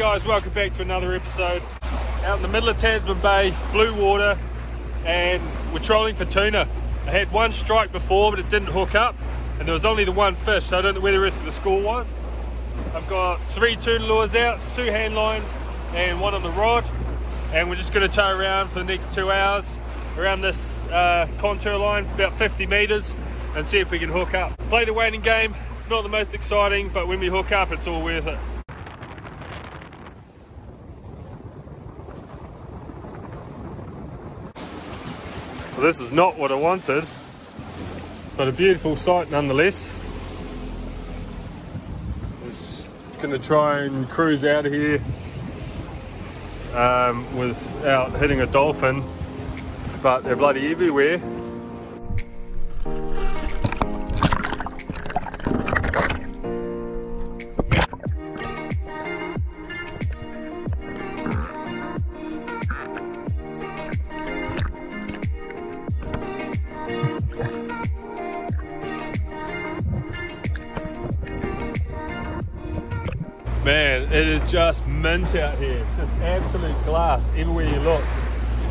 Guys, welcome back to another episode. Out in the middle of Tasman Bay, blue water, and we're trolling for tuna. I had one strike before, but it didn't hook up, and there was only the one fish, so I don't know where the rest of the school was. I've got three tuna lures out, two hand lines, and one on the rod, and we're just going to tow around for the next two hours around this uh, contour line, about 50 metres, and see if we can hook up. Play the waiting game. It's not the most exciting, but when we hook up, it's all worth it. Well, this is not what I wanted, but a beautiful sight nonetheless. Just gonna try and cruise out of here um, without hitting a dolphin, but they're bloody everywhere. It is just mint out here. Just absolute glass everywhere you look.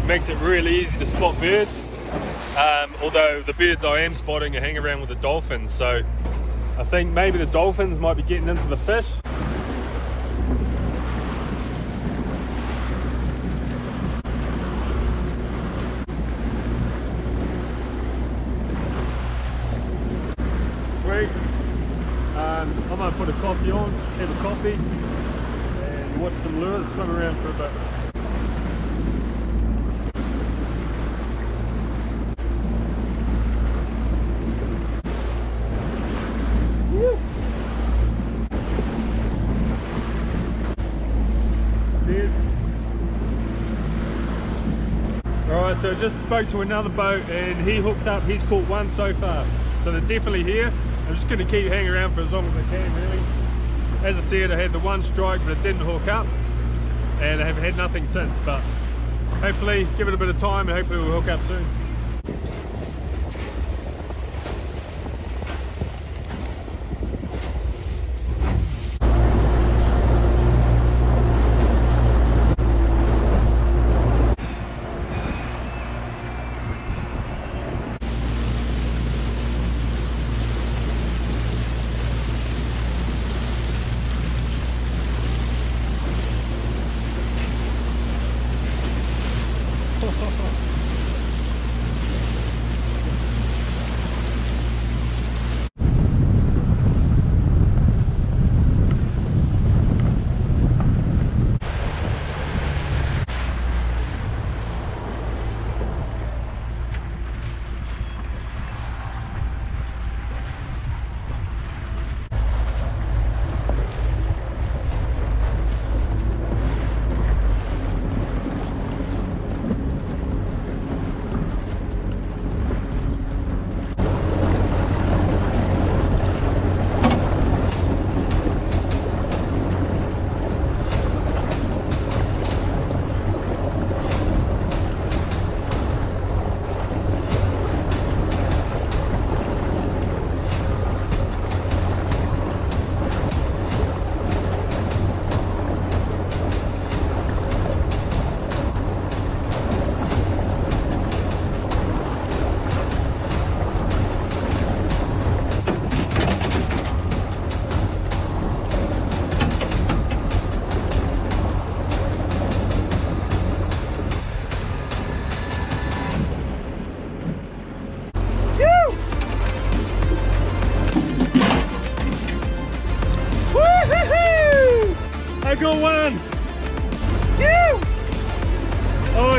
makes it really easy to spot birds. Um, although the birds I am spotting are hanging around with the dolphins, so I think maybe the dolphins might be getting into the fish. Sweet. Um, I might put a coffee on, have a coffee, and watch some lures swim around for a bit. Alright, so I just spoke to another boat and he hooked up, he's caught one so far. So they're definitely here. I'm just going to keep hanging around for as long as I can really. As I said, I had the one strike but it didn't hook up and have had nothing since but hopefully give it a bit of time and hopefully we'll hook up soon.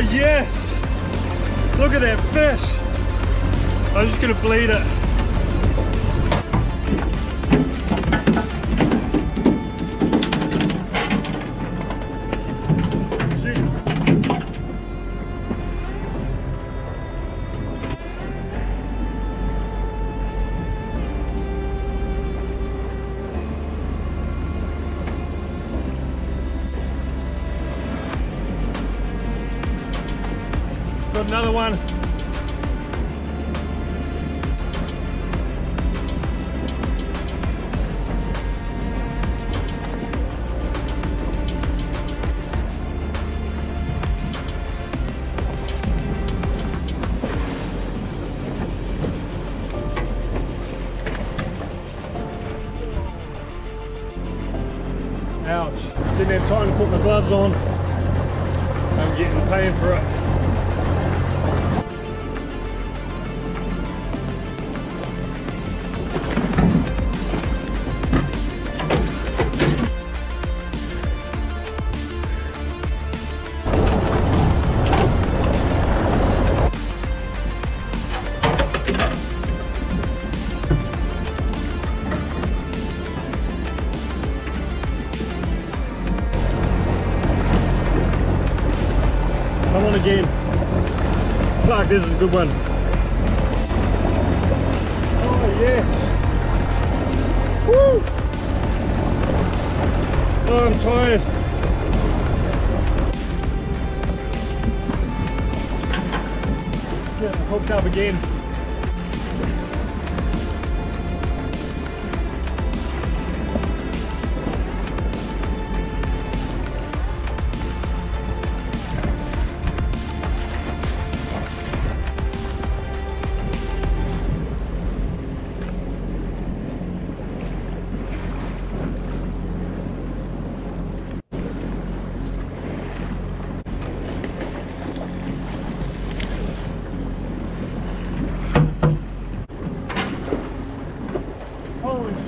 Oh, yes! Look at that fish! I'm just gonna bleed it. Got another one. Ouch. Didn't have time to put my gloves on. I'm getting paid for it. Come on again. Fuck, this is a good one. Oh, yes. Woo! Oh, I'm tired. Yeah, I hooked up again.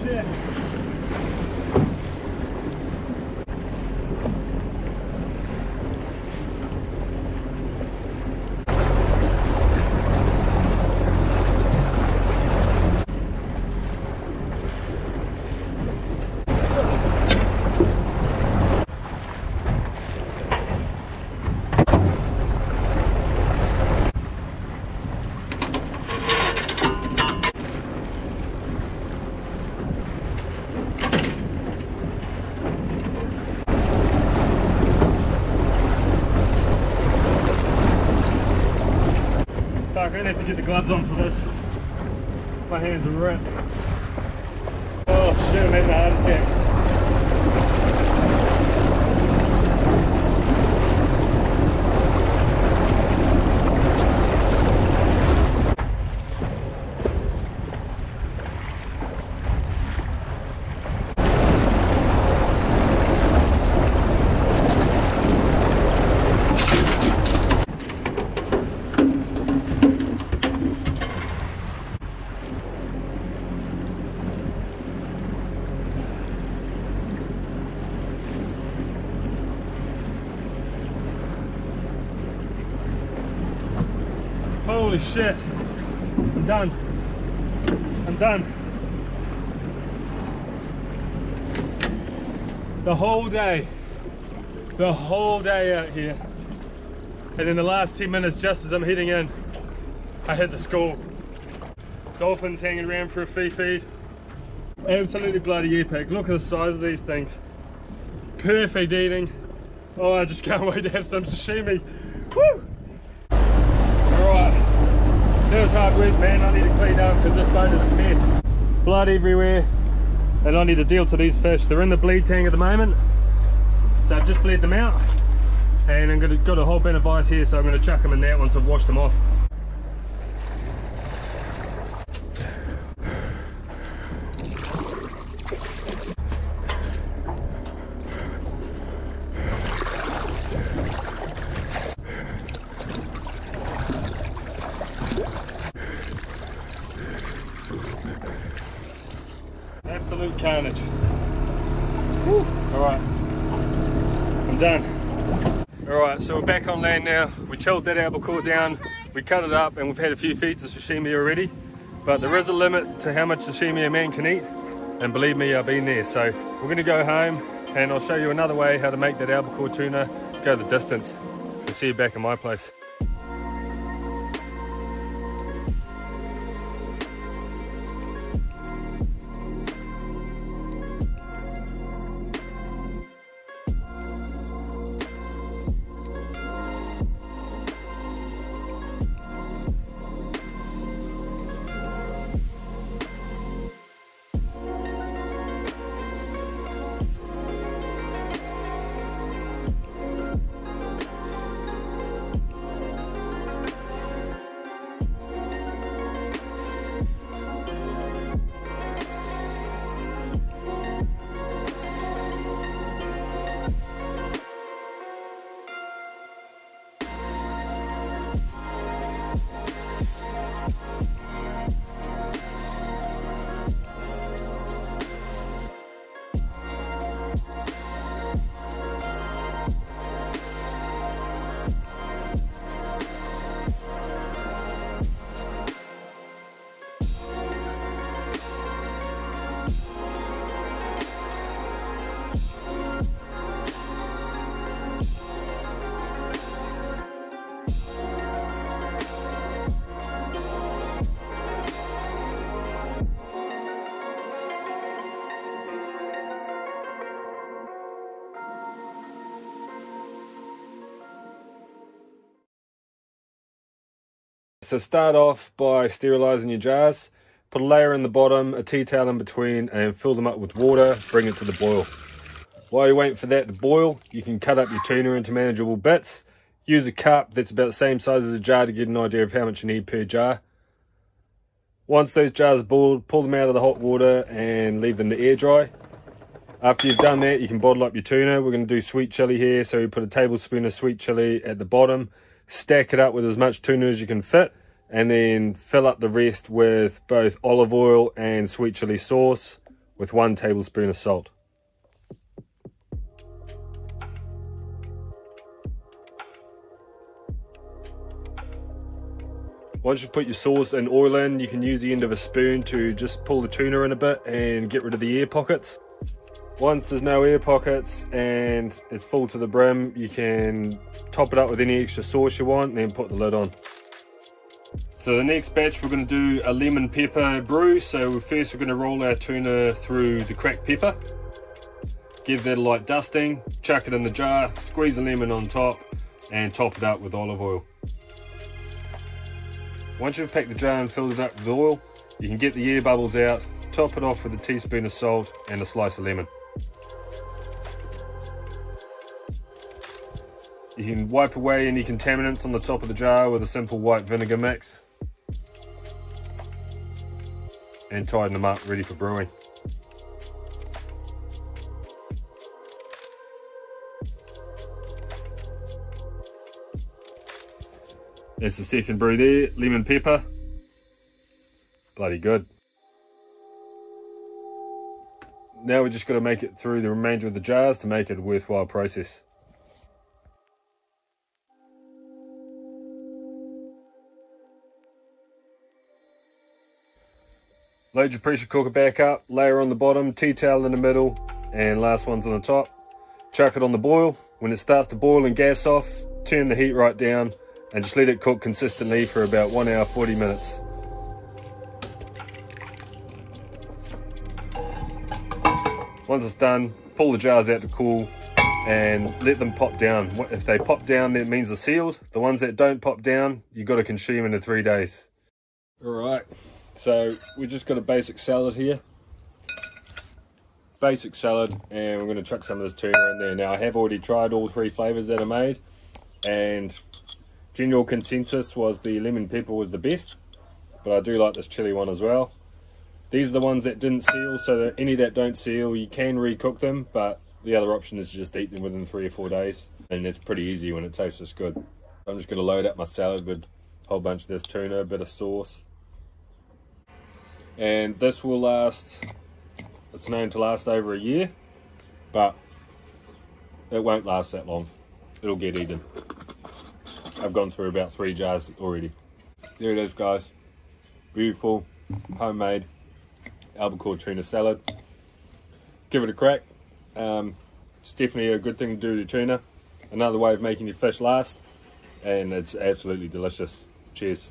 Shit. Gonna have to get the gloves on for this. My hands are ripped. Oh shit, I'm having a heart attack. Holy shit. I'm done. I'm done. The whole day. The whole day out here. And in the last 10 minutes, just as I'm heading in, I hit the school. Dolphins hanging around for a free feed. Absolutely bloody epic. Look at the size of these things. Perfect eating. Oh, I just can't wait to have some sashimi. Woo! Alright, that was hard work man, I need to clean up because this boat is a mess. Blood everywhere and I need to deal to these fish. They're in the bleed tank at the moment, so I've just bled them out and gonna got a whole bin of ice here so I'm gonna chuck them in that once I've washed them off. Carnage. Alright, I'm done. Alright, so we're back on land now. We chilled that albacore down, we cut it up, and we've had a few feeds of sashimi already. But there is a limit to how much sashimi a man can eat, and believe me, I've been there. So we're gonna go home, and I'll show you another way how to make that albacore tuna go the distance. We'll see you back in my place. So start off by sterilising your jars. Put a layer in the bottom, a tea towel in between, and fill them up with water. Bring it to the boil. While you're waiting for that to boil, you can cut up your tuna into manageable bits. Use a cup that's about the same size as a jar to get an idea of how much you need per jar. Once those jars are boiled, pull them out of the hot water and leave them to air dry. After you've done that, you can bottle up your tuna. We're going to do sweet chili here, so we put a tablespoon of sweet chili at the bottom, stack it up with as much tuna as you can fit, and then fill up the rest with both olive oil and sweet chili sauce with one tablespoon of salt. Once you've put your sauce and oil in, you can use the end of a spoon to just pull the tuna in a bit and get rid of the air pockets. Once there's no air pockets and it's full to the brim, you can top it up with any extra sauce you want and then put the lid on. So the next batch we're going to do a lemon pepper brew. So first we're going to roll our tuna through the cracked pepper. Give that a light dusting, chuck it in the jar, squeeze the lemon on top and top it up with olive oil. Once you've packed the jar and filled it up with oil, you can get the air bubbles out, top it off with a teaspoon of salt and a slice of lemon. You can wipe away any contaminants on the top of the jar with a simple white vinegar mix and tighten them up ready for brewing. That's the second brew there, lemon pepper. Bloody good. Now we're just got to make it through the remainder of the jars to make it a worthwhile process. Load your pressure cooker back up, layer on the bottom, tea towel in the middle, and last one's on the top. Chuck it on the boil. When it starts to boil and gas off, turn the heat right down and just let it cook consistently for about 1 hour 40 minutes. Once it's done, pull the jars out to cool and let them pop down. If they pop down, that means they're sealed. The ones that don't pop down, you've got to consume in the three days. All right, so we just got a basic salad here. Basic salad, and we're going to chuck some of this tuna in there. Now, I have already tried all three flavors that are made, and General consensus was the lemon pepper was the best, but I do like this chili one as well. These are the ones that didn't seal, so that any that don't seal, you can recook them, but the other option is to just eat them within three or four days, and it's pretty easy when it tastes this good. I'm just going to load up my salad with a whole bunch of this tuna, a bit of sauce. And this will last, it's known to last over a year, but it won't last that long. It'll get eaten. I've gone through about three jars already. There it is, guys. Beautiful, homemade albacore tuna salad. Give it a crack. Um, it's definitely a good thing to do to tuna. Another way of making your fish last. And it's absolutely delicious. Cheers.